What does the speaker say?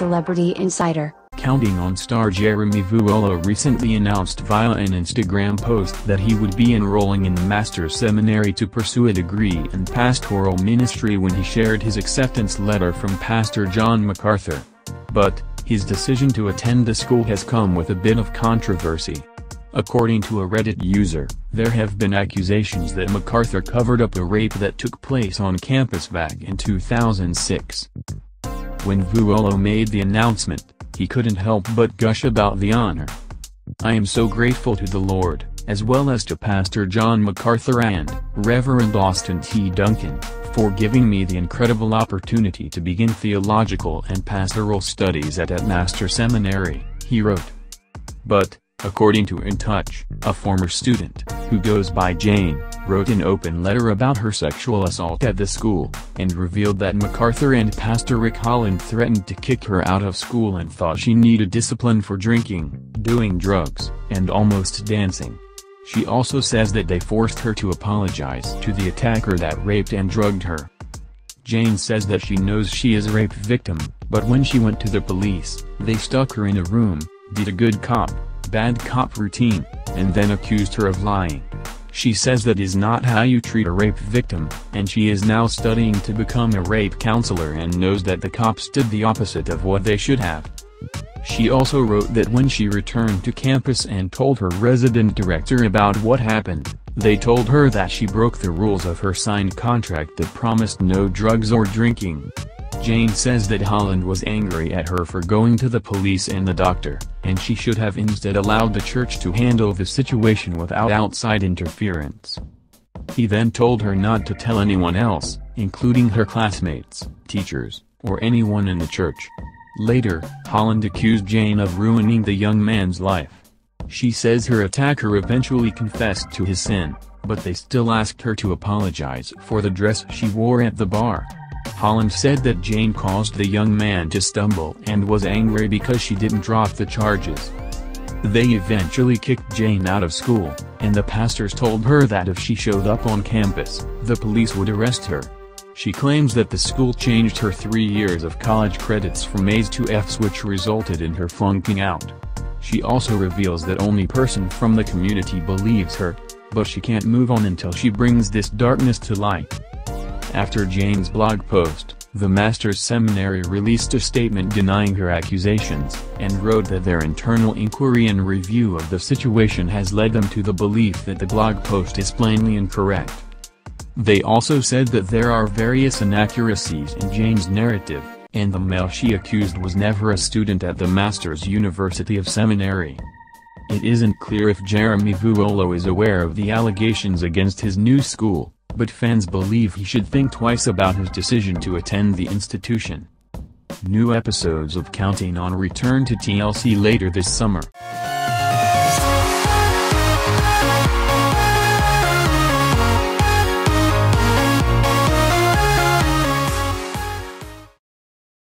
Celebrity Insider. Counting on star Jeremy Vuolo recently announced via an Instagram post that he would be enrolling in the Master's Seminary to pursue a degree in pastoral ministry when he shared his acceptance letter from Pastor John MacArthur. But, his decision to attend the school has come with a bit of controversy. According to a Reddit user, there have been accusations that MacArthur covered up a rape that took place on campus back in 2006. When Vuolo made the announcement, he couldn't help but gush about the honor. I am so grateful to the Lord, as well as to Pastor John MacArthur and Reverend Austin T. Duncan, for giving me the incredible opportunity to begin theological and pastoral studies at at Master Seminary, he wrote. But, according to In Touch, a former student, who goes by Jane, wrote an open letter about her sexual assault at the school, and revealed that MacArthur and Pastor Rick Holland threatened to kick her out of school and thought she needed discipline for drinking, doing drugs, and almost dancing. She also says that they forced her to apologize to the attacker that raped and drugged her. Jane says that she knows she is a rape victim, but when she went to the police, they stuck her in a room, did a good cop, bad cop routine, and then accused her of lying. She says that is not how you treat a rape victim, and she is now studying to become a rape counselor and knows that the cops did the opposite of what they should have. She also wrote that when she returned to campus and told her resident director about what happened, they told her that she broke the rules of her signed contract that promised no drugs or drinking. Jane says that Holland was angry at her for going to the police and the doctor, and she should have instead allowed the church to handle the situation without outside interference. He then told her not to tell anyone else, including her classmates, teachers, or anyone in the church. Later, Holland accused Jane of ruining the young man's life. She says her attacker eventually confessed to his sin, but they still asked her to apologize for the dress she wore at the bar. Holland said that Jane caused the young man to stumble and was angry because she didn't drop the charges. They eventually kicked Jane out of school, and the pastors told her that if she showed up on campus, the police would arrest her. She claims that the school changed her three years of college credits from A's to F's which resulted in her flunking out. She also reveals that only person from the community believes her, but she can't move on until she brings this darkness to light. After Jane's blog post, the Master's Seminary released a statement denying her accusations, and wrote that their internal inquiry and review of the situation has led them to the belief that the blog post is plainly incorrect. They also said that there are various inaccuracies in Jane's narrative, and the male she accused was never a student at the Master's University of Seminary. It isn't clear if Jeremy Vuolo is aware of the allegations against his new school but fans believe he should think twice about his decision to attend the institution. New episodes of Counting on return to TLC later this summer.